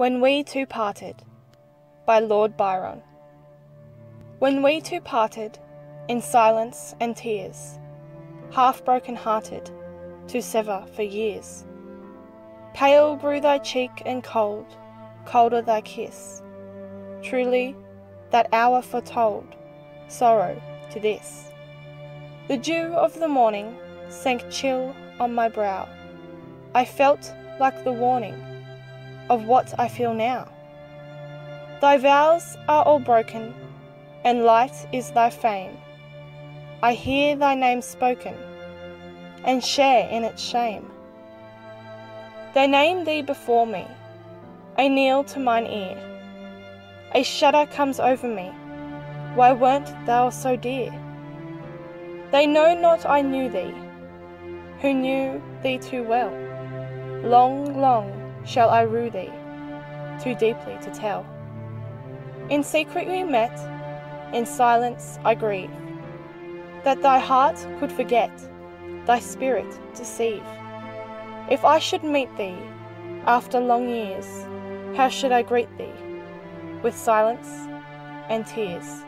When We Two Parted by Lord Byron. When we two parted, in silence and tears, half broken hearted, to sever for years, pale grew thy cheek and cold, colder thy kiss. Truly, that hour foretold sorrow to this. The dew of the morning sank chill on my brow. I felt like the warning of what I feel now. Thy vows are all broken, and light is thy fame. I hear thy name spoken, and share in its shame. They name thee before me, I kneel to mine ear. A shudder comes over me, why weren't thou so dear? They know not I knew thee, who knew thee too well. Long, long shall I rue thee, too deeply to tell. In secret we met, in silence I grieve, that thy heart could forget, thy spirit deceive. If I should meet thee, after long years, how should I greet thee? With silence and tears.